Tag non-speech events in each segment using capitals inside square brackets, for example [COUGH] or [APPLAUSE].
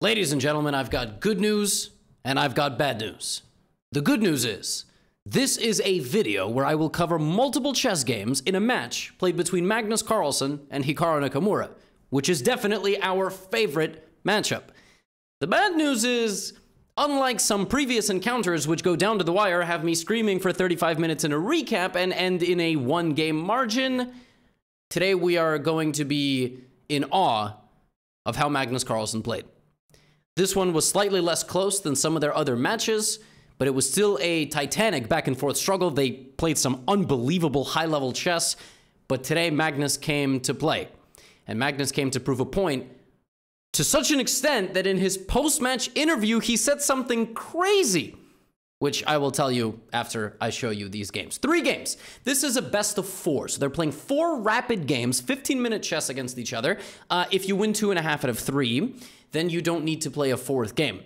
Ladies and gentlemen, I've got good news and I've got bad news. The good news is this is a video where I will cover multiple chess games in a match played between Magnus Carlsen and Hikaru Nakamura, which is definitely our favorite matchup. The bad news is, unlike some previous encounters which go down to the wire, have me screaming for 35 minutes in a recap and end in a one game margin, today we are going to be in awe of how Magnus Carlsen played. This one was slightly less close than some of their other matches, but it was still a titanic back and forth struggle. They played some unbelievable high level chess, but today Magnus came to play. And Magnus came to prove a point to such an extent that in his post match interview, he said something crazy, which I will tell you after I show you these games. Three games. This is a best of four. So they're playing four rapid games, 15 minute chess against each other. Uh, if you win two and a half out of three, then you don't need to play a fourth game.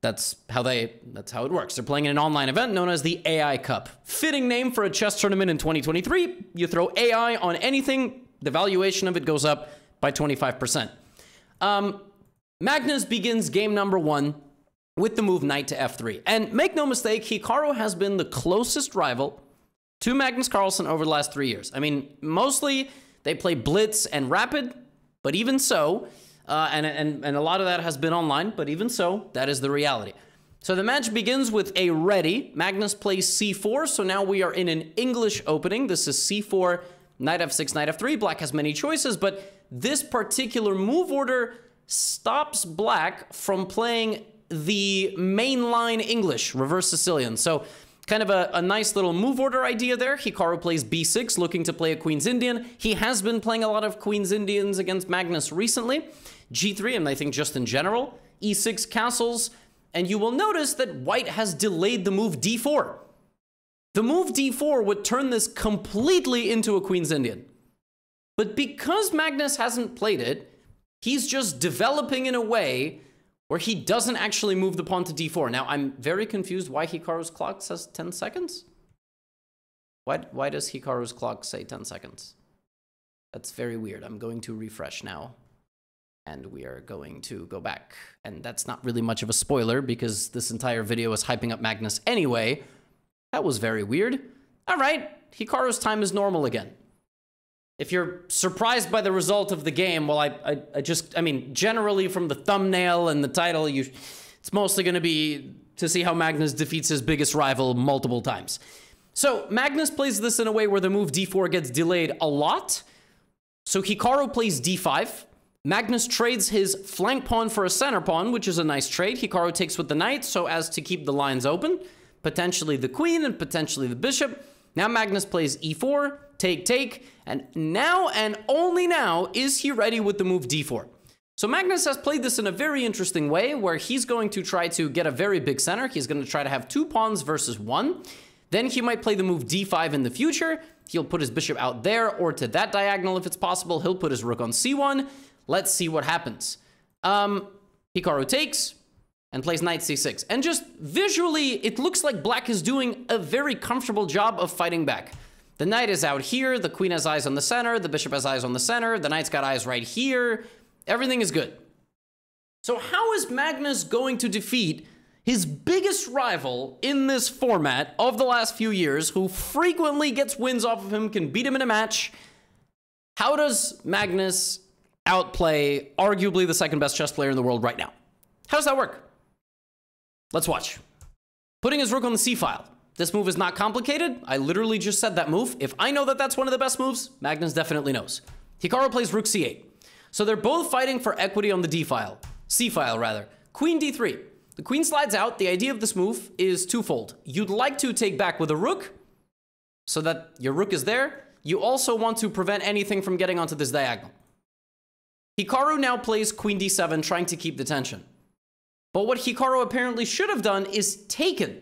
That's how they that's how it works. They're playing in an online event known as the AI Cup. Fitting name for a chess tournament in 2023. You throw AI on anything, the valuation of it goes up by 25%. Um, Magnus begins game number 1 with the move knight to f3. And make no mistake, Hikaru has been the closest rival to Magnus Carlsen over the last 3 years. I mean, mostly they play blitz and rapid, but even so, uh, and, and, and a lot of that has been online, but even so, that is the reality. So the match begins with a Réti. Magnus plays c4, so now we are in an English opening. This is c4, knight f6, knight f3. Black has many choices, but this particular move order stops black from playing the mainline English, reverse Sicilian. So kind of a, a, nice little move order idea there. Hikaru plays b6, looking to play a Queen's Indian. He has been playing a lot of Queen's Indians against Magnus recently g3, and I think just in general, e6 castles, and you will notice that white has delayed the move d4. The move d4 would turn this completely into a Queen's Indian. But because Magnus hasn't played it, he's just developing in a way where he doesn't actually move the pawn to d4. Now, I'm very confused why Hikaru's clock says 10 seconds. Why, why does Hikaru's clock say 10 seconds? That's very weird. I'm going to refresh now and we are going to go back. And that's not really much of a spoiler because this entire video is hyping up Magnus anyway. That was very weird. All right, Hikaru's time is normal again. If you're surprised by the result of the game, well, I, I, I just, I mean, generally from the thumbnail and the title, you, it's mostly going to be to see how Magnus defeats his biggest rival multiple times. So Magnus plays this in a way where the move d4 gets delayed a lot. So Hikaru plays d5, Magnus trades his flank pawn for a center pawn, which is a nice trade. Hikaru takes with the knight so as to keep the lines open, potentially the queen and potentially the bishop. Now Magnus plays e4, take, take, and now and only now is he ready with the move d4. So Magnus has played this in a very interesting way where he's going to try to get a very big center. He's going to try to have two pawns versus one. Then he might play the move d5 in the future. He'll put his bishop out there or to that diagonal if it's possible. He'll put his rook on c1. Let's see what happens. Um, Hikaru takes and plays knight c6. And just visually, it looks like black is doing a very comfortable job of fighting back. The knight is out here, the queen has eyes on the center, the bishop has eyes on the center, the knight's got eyes right here. Everything is good. So how is Magnus going to defeat his biggest rival in this format of the last few years, who frequently gets wins off of him, can beat him in a match? How does Magnus outplay arguably the second best chess player in the world right now. How does that work? Let's watch. Putting his rook on the c-file. This move is not complicated. I literally just said that move. If I know that that's one of the best moves, Magnus definitely knows. Hikaru plays rook c8. So they're both fighting for equity on the d-file. c-file, rather. Queen d3. The queen slides out. The idea of this move is twofold. You'd like to take back with a rook so that your rook is there. You also want to prevent anything from getting onto this diagonal. Hikaru now plays queen d7, trying to keep the tension. But what Hikaru apparently should have done is taken,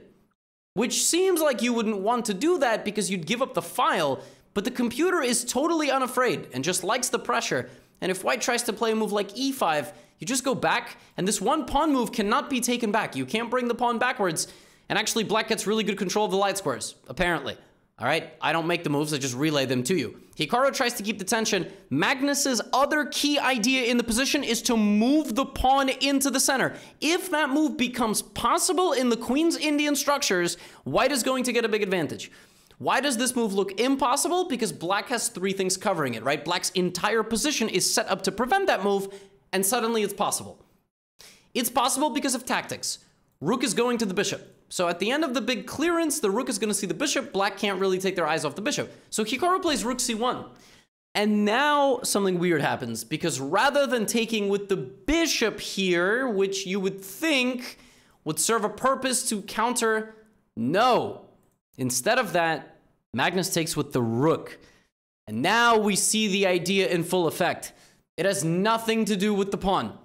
which seems like you wouldn't want to do that because you'd give up the file, but the computer is totally unafraid and just likes the pressure. And if white tries to play a move like e5, you just go back, and this one pawn move cannot be taken back. You can't bring the pawn backwards, and actually black gets really good control of the light squares, apparently. All right, I don't make the moves, I just relay them to you. Hikaru tries to keep the tension. Magnus's other key idea in the position is to move the pawn into the center. If that move becomes possible in the queen's Indian structures, white is going to get a big advantage. Why does this move look impossible? Because black has three things covering it, right? Black's entire position is set up to prevent that move, and suddenly it's possible. It's possible because of tactics. Rook is going to the bishop. So at the end of the big clearance, the rook is going to see the bishop. Black can't really take their eyes off the bishop. So Hikaru plays rook c1. And now something weird happens because rather than taking with the bishop here, which you would think would serve a purpose to counter, no. Instead of that, Magnus takes with the rook. And now we see the idea in full effect. It has nothing to do with the pawn.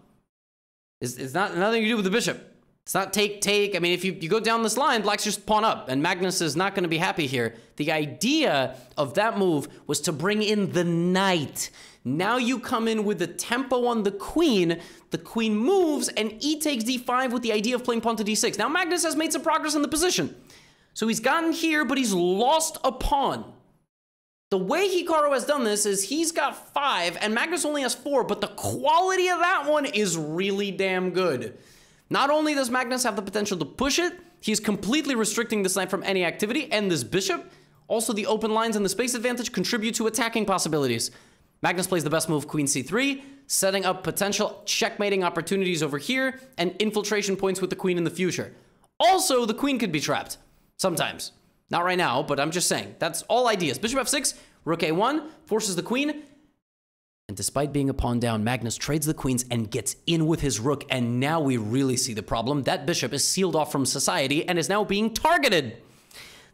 It's, it's not nothing to do with the bishop. It's not take, take. I mean, if you, you go down this line, black's just pawn up, and Magnus is not going to be happy here. The idea of that move was to bring in the knight. Now you come in with the tempo on the queen. The queen moves, and e takes d5 with the idea of playing pawn to d6. Now Magnus has made some progress in the position. So he's gotten here, but he's lost a pawn. The way Hikaru has done this is he's got five, and Magnus only has four, but the quality of that one is really damn good. Not only does Magnus have the potential to push it, he's completely restricting this knight from any activity, and this bishop, also the open lines and the space advantage contribute to attacking possibilities. Magnus plays the best move, queen c3, setting up potential checkmating opportunities over here, and infiltration points with the queen in the future. Also, the queen could be trapped. Sometimes. Not right now, but I'm just saying. That's all ideas. Bishop f6, rook a1, forces the queen, and despite being a pawn down, Magnus trades the queens and gets in with his rook. And now we really see the problem. That bishop is sealed off from society and is now being targeted.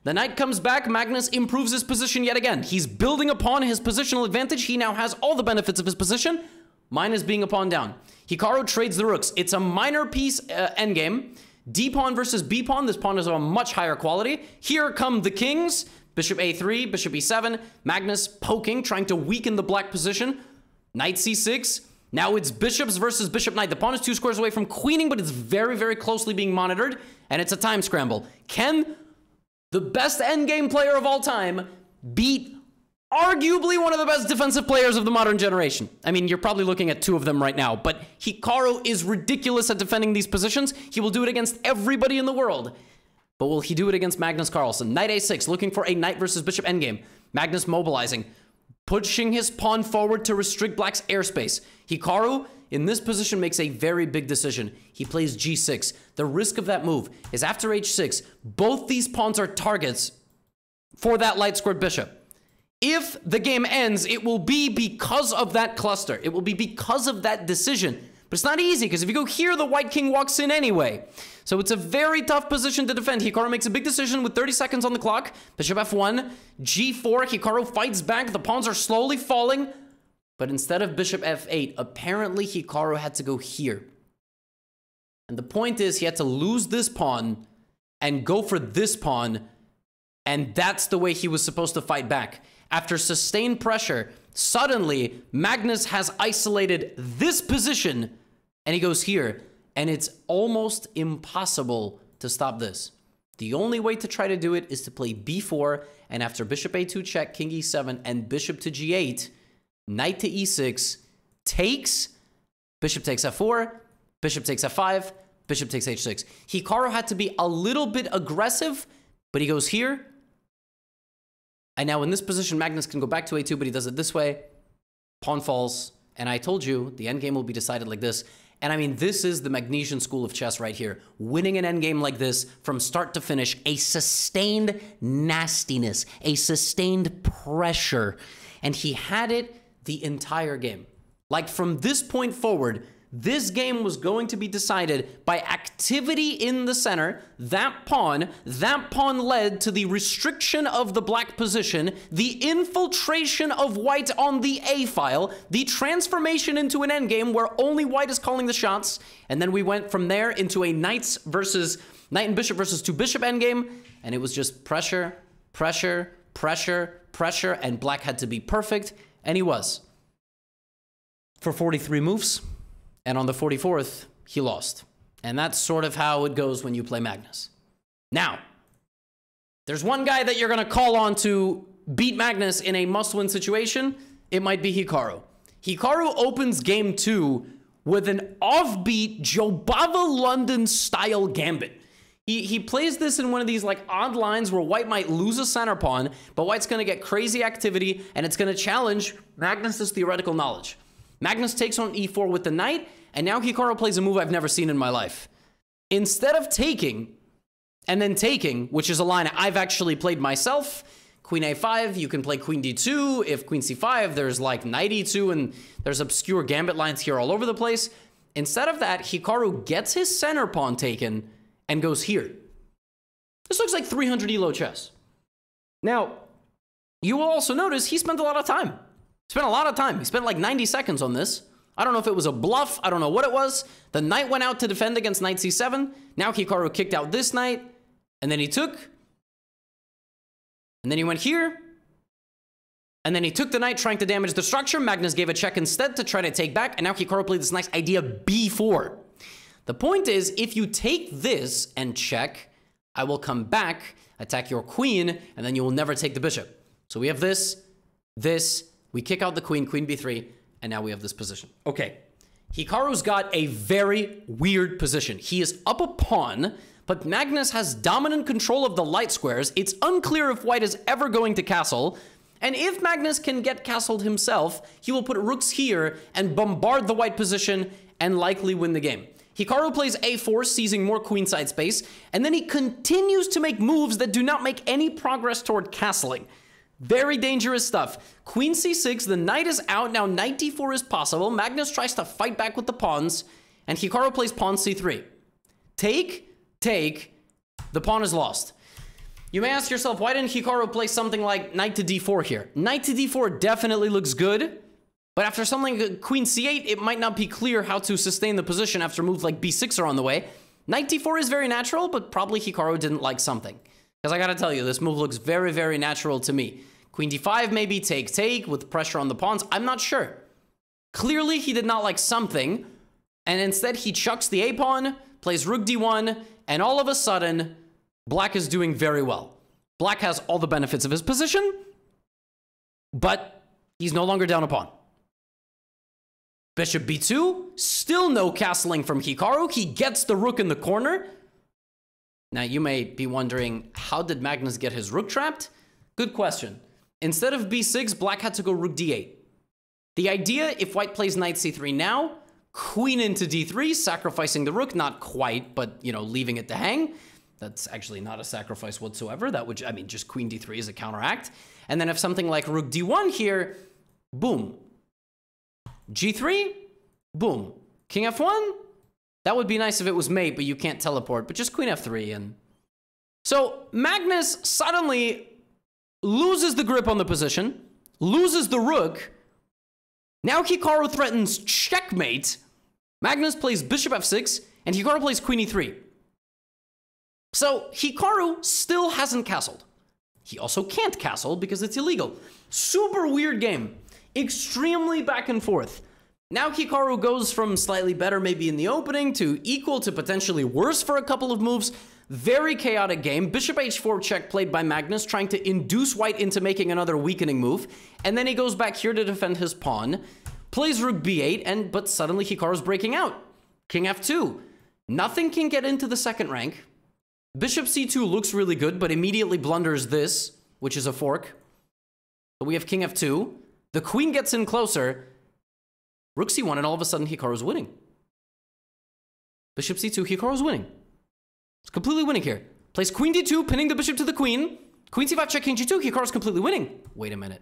The knight comes back. Magnus improves his position yet again. He's building upon his positional advantage. He now has all the benefits of his position. Mine is being a pawn down. Hikaru trades the rooks. It's a minor piece uh, endgame. D pawn versus B pawn. This pawn is of a much higher quality. Here come the kings. Bishop a3, bishop e7. Magnus poking, trying to weaken the black position. Knight c6. Now it's bishops versus bishop knight. The pawn is two squares away from queening, but it's very, very closely being monitored, and it's a time scramble. Can the best endgame player of all time beat arguably one of the best defensive players of the modern generation? I mean, you're probably looking at two of them right now, but Hikaru is ridiculous at defending these positions. He will do it against everybody in the world. But will he do it against Magnus Carlsen? Knight a6, looking for a knight versus bishop endgame. Magnus mobilizing pushing his pawn forward to restrict black's airspace. Hikaru, in this position, makes a very big decision. He plays g6. The risk of that move is after h6, both these pawns are targets for that light squared bishop. If the game ends, it will be because of that cluster. It will be because of that decision. But it's not easy, because if you go here, the white king walks in anyway. So it's a very tough position to defend. Hikaru makes a big decision with 30 seconds on the clock. Bishop f1, g4. Hikaru fights back. The pawns are slowly falling. But instead of bishop f8, apparently Hikaru had to go here. And the point is he had to lose this pawn and go for this pawn. And that's the way he was supposed to fight back. After sustained pressure, suddenly Magnus has isolated this position and he goes here and it's almost impossible to stop this. The only way to try to do it is to play b4, and after bishop a2 check, king e7, and bishop to g8, knight to e6, takes, bishop takes f4, bishop takes f5, bishop takes h6. Hikaru had to be a little bit aggressive, but he goes here. And now in this position, Magnus can go back to a2, but he does it this way. Pawn falls, and I told you the endgame will be decided like this. And I mean, this is the Magnesian school of chess right here. Winning an endgame like this from start to finish, a sustained nastiness, a sustained pressure. And he had it the entire game. Like from this point forward, this game was going to be decided by activity in the center. That pawn, that pawn led to the restriction of the black position, the infiltration of white on the A file, the transformation into an endgame where only white is calling the shots, and then we went from there into a knights versus knight and bishop versus two bishop endgame, and it was just pressure, pressure, pressure, pressure, and black had to be perfect, and he was. For 43 moves, and on the 44th, he lost. And that's sort of how it goes when you play Magnus. Now, there's one guy that you're going to call on to beat Magnus in a must-win situation, it might be Hikaru. Hikaru opens game two with an offbeat Jobava London style gambit. He, he plays this in one of these like odd lines where white might lose a center pawn, but white's going to get crazy activity and it's going to challenge Magnus's theoretical knowledge. Magnus takes on e4 with the knight, and now Hikaru plays a move I've never seen in my life. Instead of taking and then taking, which is a line I've actually played myself, queen a5, you can play queen d2. If queen c5, there's like knight e2, and there's obscure gambit lines here all over the place. Instead of that, Hikaru gets his center pawn taken and goes here. This looks like 300 elo chess. Now, you will also notice he spent a lot of time. Spent a lot of time. He spent like 90 seconds on this. I don't know if it was a bluff. I don't know what it was. The knight went out to defend against knight c7. Now Hikaru kicked out this knight. And then he took. And then he went here. And then he took the knight trying to damage the structure. Magnus gave a check instead to try to take back. And now Hikaru played this nice idea b4. The point is, if you take this and check, I will come back, attack your queen, and then you will never take the bishop. So we have this, this, we kick out the queen, queen b3, and now we have this position. Okay, Hikaru's got a very weird position. He is up a pawn, but Magnus has dominant control of the light squares. It's unclear if white is ever going to castle, and if Magnus can get castled himself, he will put rooks here and bombard the white position and likely win the game. Hikaru plays a4, seizing more queenside space, and then he continues to make moves that do not make any progress toward castling. Very dangerous stuff. Queen c6, the knight is out, now knight d4 is possible. Magnus tries to fight back with the pawns, and Hikaru plays pawn c3. Take, take, the pawn is lost. You may ask yourself, why didn't Hikaru play something like knight to d4 here? Knight to d4 definitely looks good, but after something like queen c8, it might not be clear how to sustain the position after moves like b6 are on the way. Knight d4 is very natural, but probably Hikaru didn't like something. Because I gotta tell you, this move looks very, very natural to me. Queen d5 maybe take, take, with pressure on the pawns. I'm not sure. Clearly, he did not like something, and instead he chucks the a-pawn, plays rook d1, and all of a sudden, black is doing very well. Black has all the benefits of his position, but he's no longer down a pawn. Bishop b2, still no castling from Hikaru. He gets the rook in the corner. Now, you may be wondering, how did Magnus get his rook trapped? Good question. Instead of b6, black had to go rook d8. The idea, if white plays knight c3 now, queen into d3, sacrificing the rook, not quite, but, you know, leaving it to hang. That's actually not a sacrifice whatsoever. That would, I mean, just queen d3 is a counteract. And then if something like rook d1 here, boom, G3, boom. King F1, that would be nice if it was mate, but you can't teleport, but just queen F3 and... So Magnus suddenly loses the grip on the position, loses the rook. Now Hikaru threatens checkmate. Magnus plays bishop f6, and Hikaru plays queen e3. So Hikaru still hasn't castled. He also can't castle because it's illegal. Super weird game extremely back and forth. Now Hikaru goes from slightly better maybe in the opening to equal to potentially worse for a couple of moves. Very chaotic game. Bishop h4 check played by Magnus, trying to induce white into making another weakening move. And then he goes back here to defend his pawn. Plays rook b8, and but suddenly Hikaru's breaking out. King f2. Nothing can get into the second rank. Bishop c2 looks really good, but immediately blunders this, which is a fork. We have king f2. The queen gets in closer. Rook c1, and all of a sudden Hikaru's winning. Bishop c2, Hikaru's winning. It's completely winning here. Plays queen d2, pinning the bishop to the queen. Queen c5, check king g2, Hikaru's completely winning. Wait a minute.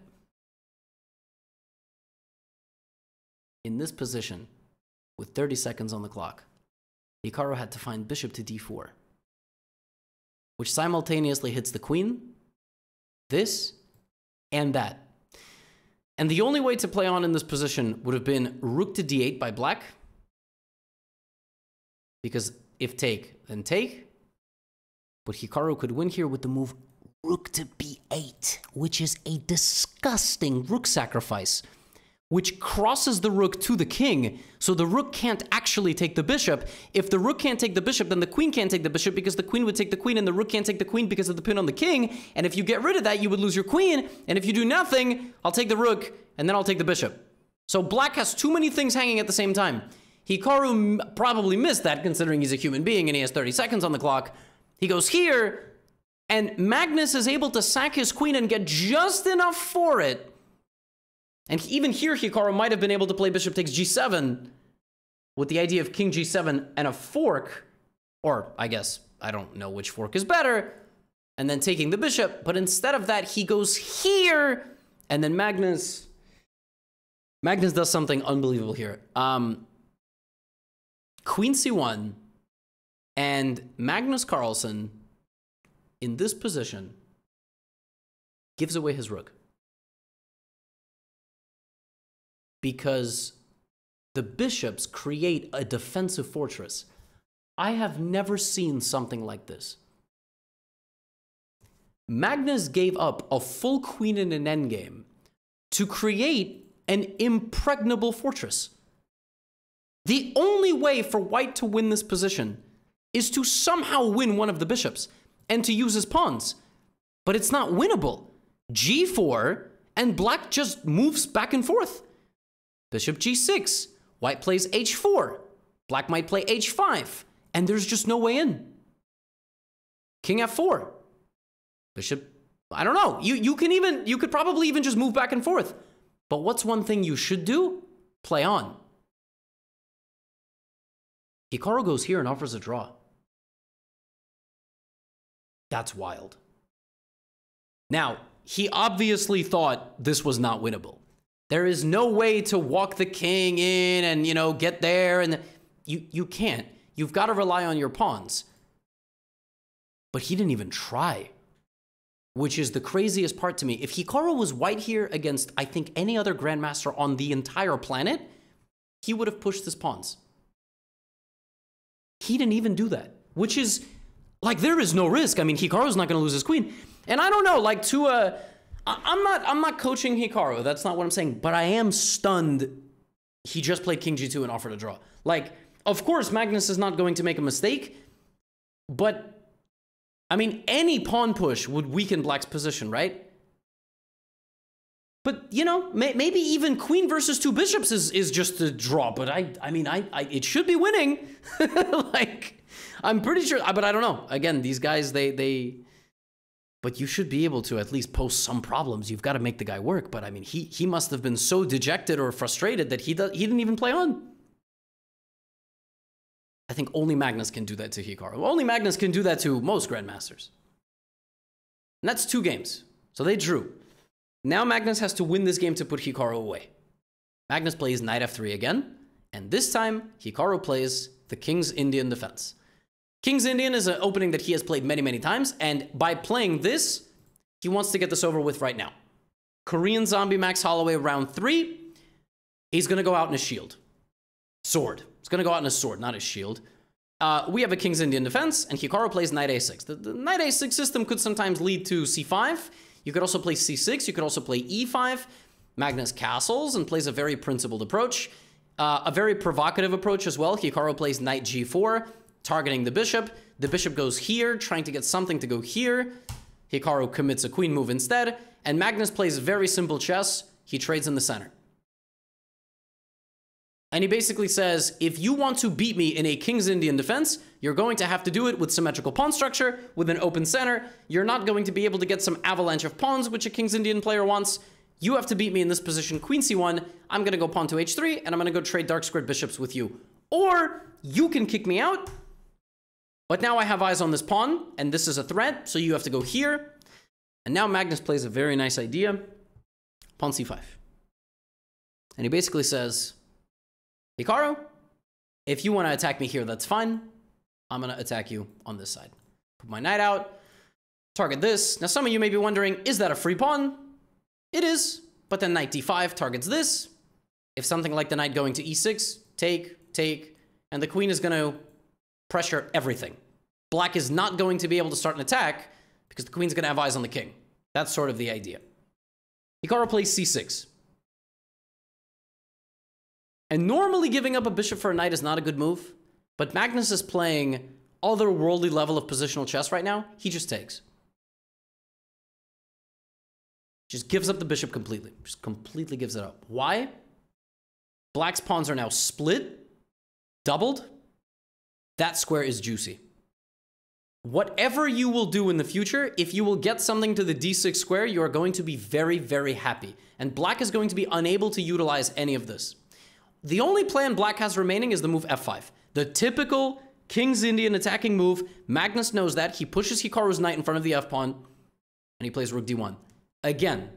In this position, with 30 seconds on the clock, Hikaru had to find bishop to d4, which simultaneously hits the queen, this, and that. And the only way to play on in this position would have been rook to d8 by black. Because if take, then take. But Hikaru could win here with the move rook to b8, which is a disgusting rook sacrifice. Which crosses the rook to the king. So the rook can't actually take the bishop. If the rook can't take the bishop, then the queen can't take the bishop because the queen would take the queen and the rook can't take the queen because of the pin on the king. And if you get rid of that, you would lose your queen. And if you do nothing, I'll take the rook and then I'll take the bishop. So black has too many things hanging at the same time. Hikaru probably missed that considering he's a human being and he has 30 seconds on the clock. He goes here and Magnus is able to sack his queen and get just enough for it and even here, Hikaru might have been able to play bishop takes g7 with the idea of king g7 and a fork, or I guess, I don't know which fork is better, and then taking the bishop. But instead of that, he goes here, and then Magnus, Magnus does something unbelievable here. Um, Queen c1 and Magnus Carlsen in this position gives away his rook. Because the bishops create a defensive fortress. I have never seen something like this. Magnus gave up a full queen in an endgame to create an impregnable fortress. The only way for white to win this position is to somehow win one of the bishops and to use his pawns. But it's not winnable. g4 and black just moves back and forth. Bishop g6. White plays h4. Black might play h5. And there's just no way in. King f4. Bishop, I don't know. You, you can even, you could probably even just move back and forth. But what's one thing you should do? Play on. Hikaru goes here and offers a draw. That's wild. Now, he obviously thought this was not winnable. There is no way to walk the king in and, you know, get there. And you, you can't. You've got to rely on your pawns. But he didn't even try, which is the craziest part to me. If Hikaru was white here against, I think, any other grandmaster on the entire planet, he would have pushed his pawns. He didn't even do that, which is like there is no risk. I mean, Hikaru's not going to lose his queen. And I don't know, like to a I'm not I'm not coaching Hikaru. That's not what I'm saying. But I am stunned. He just played King G2 and offered a draw. Like, of course, Magnus is not going to make a mistake. But I mean, any pawn push would weaken Black's position, right? But you know, may, maybe even Queen versus two bishops is is just a draw. But I I mean, I, I it should be winning. [LAUGHS] like, I'm pretty sure. But I don't know. Again, these guys they they but you should be able to at least post some problems. You've got to make the guy work. But I mean, he he must have been so dejected or frustrated that he he didn't even play on. I think only Magnus can do that to Hikaru. Only Magnus can do that to most grandmasters. And that's two games. So they drew. Now Magnus has to win this game to put Hikaru away. Magnus plays knight f3 again, and this time Hikaru plays the king's Indian defense. King's Indian is an opening that he has played many, many times, and by playing this, he wants to get this over with right now. Korean Zombie Max Holloway round three, he's gonna go out in a shield. Sword. He's gonna go out in a sword, not a shield. Uh, we have a King's Indian defense, and Hikaru plays Knight A6. The, the Knight A6 system could sometimes lead to C5. You could also play C6, you could also play E5. Magnus castles and plays a very principled approach. Uh, a very provocative approach as well. Hikaru plays Knight G4 targeting the bishop. The bishop goes here, trying to get something to go here. Hikaru commits a queen move instead, and Magnus plays very simple chess. He trades in the center. And he basically says, if you want to beat me in a King's Indian defense, you're going to have to do it with symmetrical pawn structure, with an open center. You're not going to be able to get some avalanche of pawns, which a King's Indian player wants. You have to beat me in this position, queen c1. I'm going to go pawn to h3, and I'm going to go trade dark squared bishops with you. Or you can kick me out, but now I have eyes on this pawn, and this is a threat, so you have to go here. And now Magnus plays a very nice idea. Pawn c5. And he basically says, Hikaru, if you want to attack me here, that's fine. I'm going to attack you on this side. Put my knight out, target this. Now some of you may be wondering, is that a free pawn? It is, but then knight d5 targets this. If something like the knight going to e6, take, take, and the queen is going to pressure everything. Black is not going to be able to start an attack because the queen's going to have eyes on the king. That's sort of the idea. Hikaru plays c6. And normally giving up a bishop for a knight is not a good move, but Magnus is playing otherworldly level of positional chess right now. He just takes. Just gives up the bishop completely. Just completely gives it up. Why? Black's pawns are now split, doubled. That square is juicy. Whatever you will do in the future, if you will get something to the d6 square, you are going to be very, very happy. And black is going to be unable to utilize any of this. The only plan black has remaining is the move f5. The typical King's Indian attacking move. Magnus knows that. He pushes Hikaru's knight in front of the f-pawn, and he plays rook d1. Again,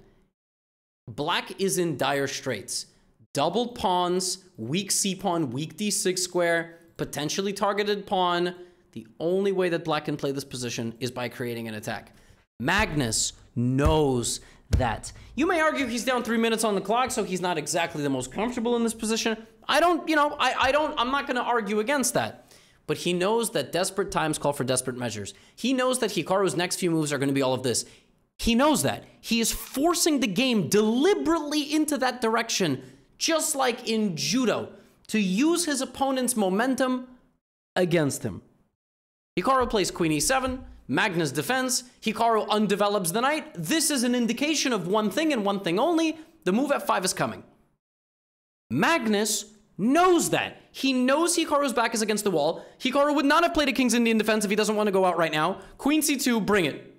black is in dire straits. Doubled pawns, weak c-pawn, weak d6 square, potentially targeted pawn, the only way that black can play this position is by creating an attack. Magnus knows that. You may argue he's down three minutes on the clock, so he's not exactly the most comfortable in this position. I don't, you know, I, I don't, I'm not going to argue against that. But he knows that desperate times call for desperate measures. He knows that Hikaru's next few moves are going to be all of this. He knows that. He is forcing the game deliberately into that direction, just like in judo, to use his opponent's momentum against him. Hikaru plays queen e7, Magnus defends, Hikaru undevelops the knight. This is an indication of one thing and one thing only, the move f5 is coming. Magnus knows that. He knows Hikaru's back is against the wall. Hikaru would not have played a King's Indian defense if he doesn't want to go out right now. Queen c2, bring it.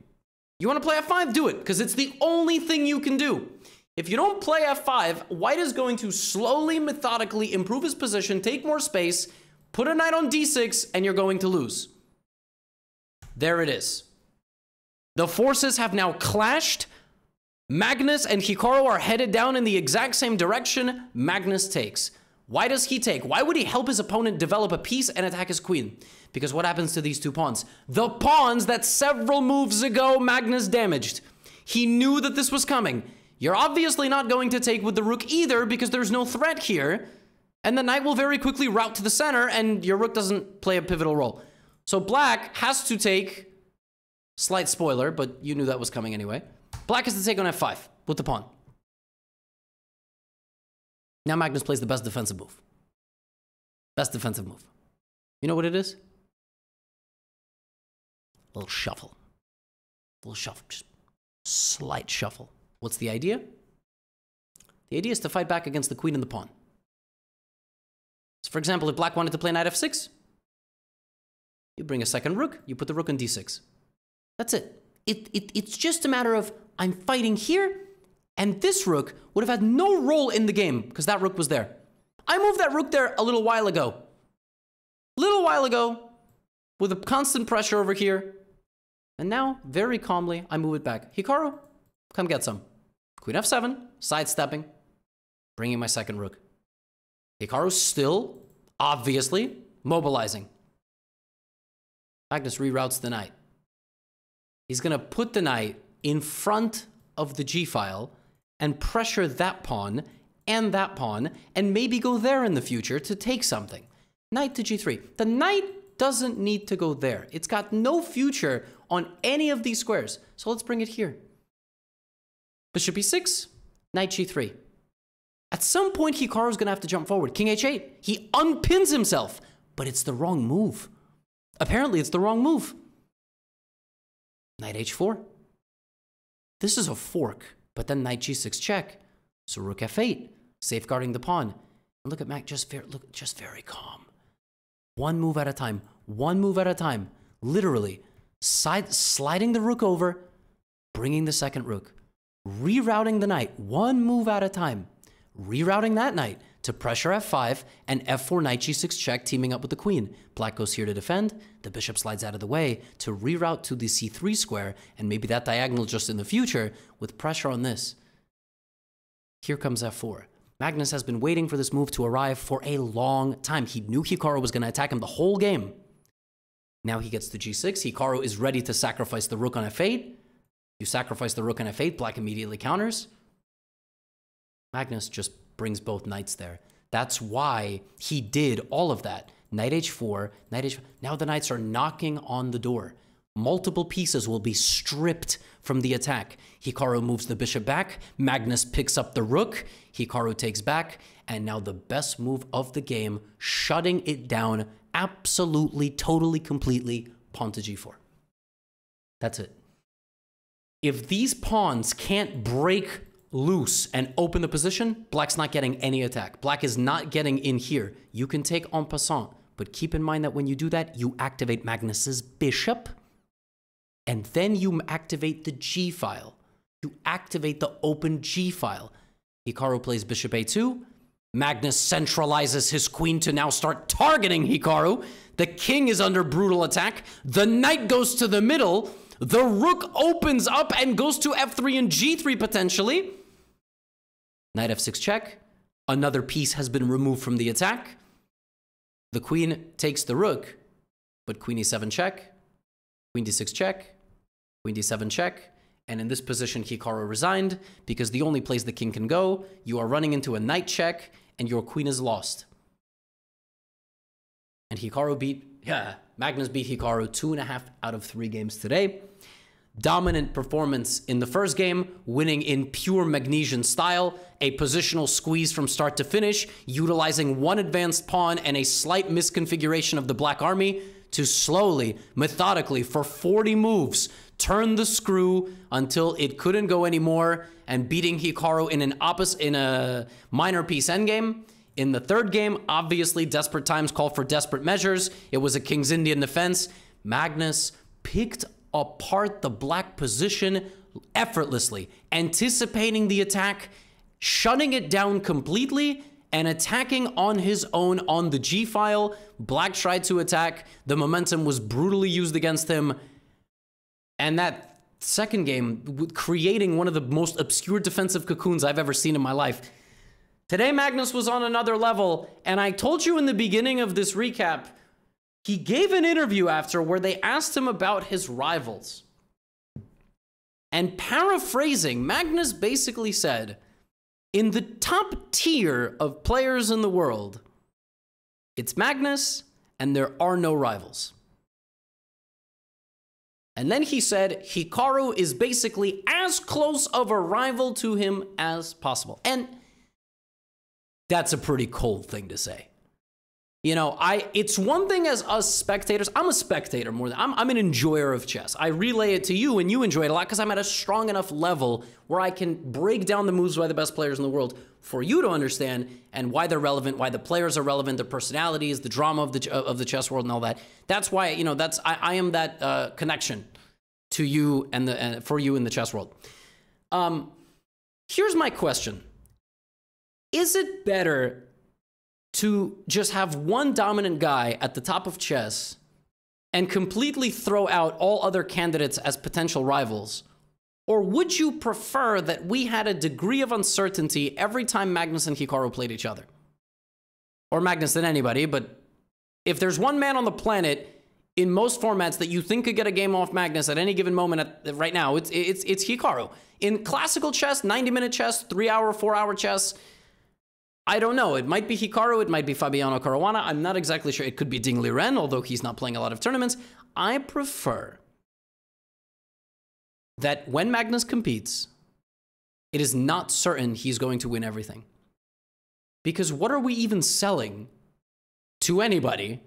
You want to play f5? Do it, because it's the only thing you can do. If you don't play f5, white is going to slowly, methodically improve his position, take more space, put a knight on d6, and you're going to lose. There it is. The forces have now clashed. Magnus and Hikaru are headed down in the exact same direction. Magnus takes. Why does he take? Why would he help his opponent develop a piece and attack his queen? Because what happens to these two pawns? The pawns that several moves ago Magnus damaged. He knew that this was coming. You're obviously not going to take with the rook either because there's no threat here. And the knight will very quickly route to the center and your rook doesn't play a pivotal role. So black has to take, slight spoiler, but you knew that was coming anyway. Black has to take on f5 with the pawn. Now Magnus plays the best defensive move. Best defensive move. You know what it is? A little shuffle. A little shuffle. Just slight shuffle. What's the idea? The idea is to fight back against the queen and the pawn. So for example, if black wanted to play knight f6, you bring a second rook, you put the rook on d6. That's it. It, it. It's just a matter of I'm fighting here, and this rook would have had no role in the game because that rook was there. I moved that rook there a little while ago. Little while ago, with a constant pressure over here. And now, very calmly, I move it back. Hikaru, come get some. Queen f7, sidestepping, bringing my second rook. Hikaru still, obviously, mobilizing. Magnus reroutes the knight. He's going to put the knight in front of the g file and pressure that pawn and that pawn and maybe go there in the future to take something. Knight to g3. The knight doesn't need to go there. It's got no future on any of these squares. So let's bring it here. Bishop e6, knight g3. At some point, Hikaru's to have to jump forward. King h8. He unpins himself, but it's the wrong move. Apparently, it's the wrong move. Knight h4. This is a fork, but then knight g6 check. So rook f8, safeguarding the pawn. And look at Mac, just very, look, just very calm. One move at a time, one move at a time. Literally, side, sliding the rook over, bringing the second rook, rerouting the knight, one move at a time, rerouting that knight, to pressure f5 and f4 knight g6 check teaming up with the queen. Black goes here to defend, the bishop slides out of the way to reroute to the c3 square and maybe that diagonal just in the future with pressure on this. Here comes f4. Magnus has been waiting for this move to arrive for a long time. He knew Hikaru was going to attack him the whole game. Now he gets to g6. Hikaru is ready to sacrifice the rook on f8. You sacrifice the rook on f8, black immediately counters. Magnus just brings both knights there. That's why he did all of that. Knight h4, knight h4. Now the knights are knocking on the door. multiple pieces will be stripped from the attack. Hikaru moves the bishop back, Magnus picks up the rook, Hikaru takes back, and now the best move of the game, shutting it down absolutely, totally, completely, pawn to g4. That's it. If these pawns can't break loose and open the position, black's not getting any attack. Black is not getting in here. You can take en passant, but keep in mind that when you do that, you activate Magnus's bishop, and then you activate the G file. You activate the open G file. Hikaru plays bishop a2. Magnus centralizes his queen to now start targeting Hikaru. The king is under brutal attack. The knight goes to the middle. The rook opens up and goes to f3 and g3 potentially. Knight f6 check. Another piece has been removed from the attack. The queen takes the rook, but queen e7 check, queen d6 check, queen d7 check, and in this position Hikaru resigned because the only place the king can go, you are running into a knight check and your queen is lost. And Hikaru beat, yeah, Magnus beat Hikaru two and a half out of three games today. Dominant performance in the first game, winning in pure Magnesian style, a positional squeeze from start to finish, utilizing one advanced pawn and a slight misconfiguration of the Black Army to slowly, methodically, for 40 moves, turn the screw until it couldn't go anymore and beating Hikaru in an opposite in a minor piece endgame. In the third game, obviously desperate times call for desperate measures. It was a King's Indian defense. Magnus picked apart the black position effortlessly, anticipating the attack, shutting it down completely, and attacking on his own on the G file. Black tried to attack. The momentum was brutally used against him. And that second game, creating one of the most obscure defensive cocoons I've ever seen in my life. Today, Magnus was on another level, and I told you in the beginning of this recap, he gave an interview after where they asked him about his rivals. And paraphrasing, Magnus basically said, in the top tier of players in the world, it's Magnus, and there are no rivals. And then he said Hikaru is basically as close of a rival to him as possible. And that's a pretty cold thing to say. You know, I it's one thing as us spectators. I'm a spectator more than I'm, I'm an enjoyer of chess. I relay it to you, and you enjoy it a lot because I'm at a strong enough level where I can break down the moves by the best players in the world for you to understand and why they're relevant, why the players are relevant, their personalities, the drama of the of the chess world, and all that. That's why you know that's I, I am that uh, connection to you and the uh, for you in the chess world. Um, here's my question: Is it better to just have one dominant guy at the top of chess and completely throw out all other candidates as potential rivals? Or would you prefer that we had a degree of uncertainty every time Magnus and Hikaru played each other? Or Magnus than anybody, but if there's one man on the planet in most formats that you think could get a game off Magnus at any given moment at, right now, it's, it's, it's Hikaru. In classical chess, 90 minute chess, three hour, four hour chess, I don't know. It might be Hikaru, it might be Fabiano Caruana. I'm not exactly sure. It could be Ding Liren, although he's not playing a lot of tournaments. I prefer that when Magnus competes, it is not certain he's going to win everything. Because what are we even selling to anybody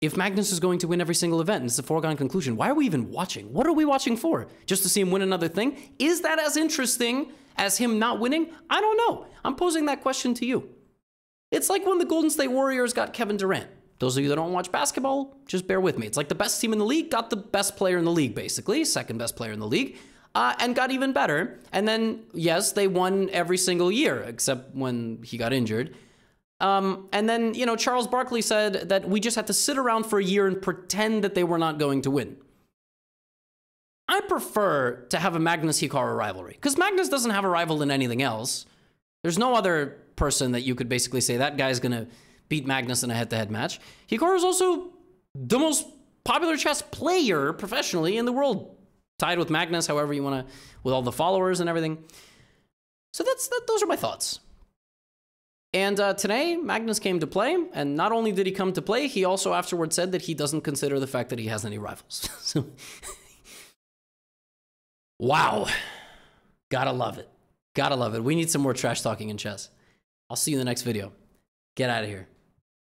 if Magnus is going to win every single event, and it's a foregone conclusion, why are we even watching? What are we watching for? Just to see him win another thing? Is that as interesting as him not winning? I don't know. I'm posing that question to you. It's like when the Golden State Warriors got Kevin Durant. Those of you that don't watch basketball, just bear with me. It's like the best team in the league got the best player in the league, basically, second best player in the league, uh, and got even better. And then, yes, they won every single year, except when he got injured. Um, and then, you know, Charles Barkley said that we just had to sit around for a year and pretend that they were not going to win. I prefer to have a Magnus Hikaru rivalry because Magnus doesn't have a rival in anything else. There's no other person that you could basically say that guy's going to beat Magnus in a head to head match. Hikaru is also the most popular chess player professionally in the world, tied with Magnus, however you want to, with all the followers and everything. So that's that, those are my thoughts. And uh, today, Magnus came to play, and not only did he come to play, he also afterwards said that he doesn't consider the fact that he has any rivals. [LAUGHS] so Wow. Gotta love it. Gotta love it. We need some more trash talking in chess. I'll see you in the next video. Get out of here.